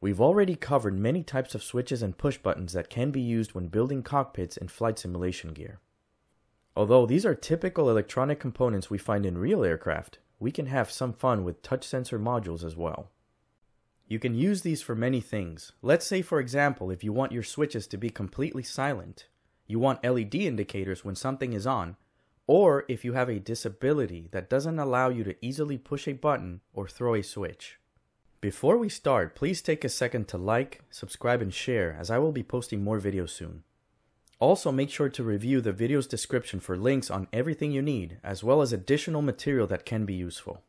We've already covered many types of switches and push buttons that can be used when building cockpits and flight simulation gear. Although these are typical electronic components we find in real aircraft, we can have some fun with touch sensor modules as well. You can use these for many things. Let's say for example if you want your switches to be completely silent, you want LED indicators when something is on, or if you have a disability that doesn't allow you to easily push a button or throw a switch. Before we start, please take a second to like, subscribe, and share as I will be posting more videos soon. Also, make sure to review the video's description for links on everything you need, as well as additional material that can be useful.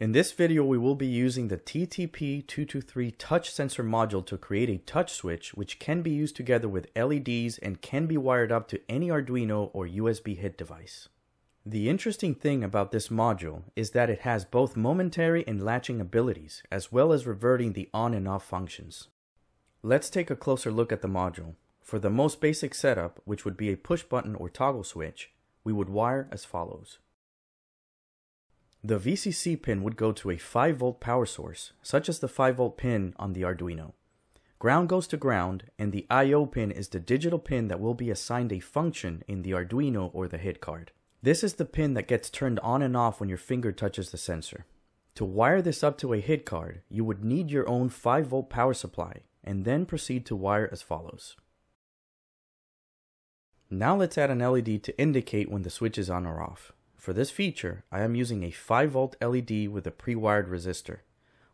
In this video, we will be using the TTP223 touch sensor module to create a touch switch which can be used together with LEDs and can be wired up to any Arduino or USB HID device. The interesting thing about this module is that it has both momentary and latching abilities, as well as reverting the on and off functions. Let's take a closer look at the module. For the most basic setup, which would be a push button or toggle switch, we would wire as follows. The VCC pin would go to a 5 volt power source, such as the 5 volt pin on the Arduino. Ground goes to ground, and the I.O. pin is the digital pin that will be assigned a function in the Arduino or the HID card. This is the pin that gets turned on and off when your finger touches the sensor. To wire this up to a HID card, you would need your own 5 volt power supply, and then proceed to wire as follows. Now let's add an LED to indicate when the switch is on or off. For this feature, I am using a 5 volt LED with a pre-wired resistor.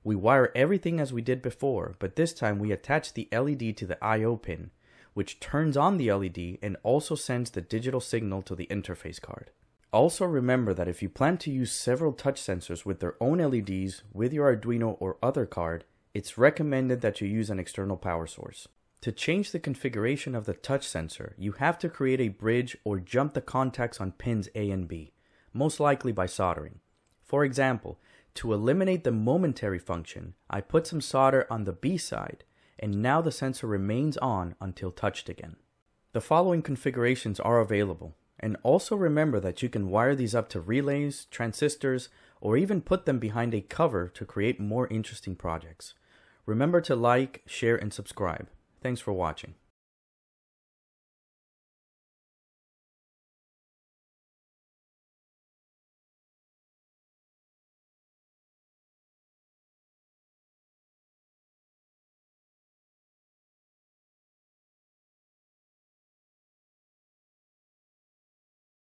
We wire everything as we did before, but this time we attach the LED to the I.O. pin, which turns on the LED and also sends the digital signal to the interface card. Also remember that if you plan to use several touch sensors with their own LEDs with your Arduino or other card, it's recommended that you use an external power source. To change the configuration of the touch sensor, you have to create a bridge or jump the contacts on pins A and B most likely by soldering. For example, to eliminate the momentary function, I put some solder on the B side, and now the sensor remains on until touched again. The following configurations are available, and also remember that you can wire these up to relays, transistors, or even put them behind a cover to create more interesting projects. Remember to like, share, and subscribe. Thanks for watching.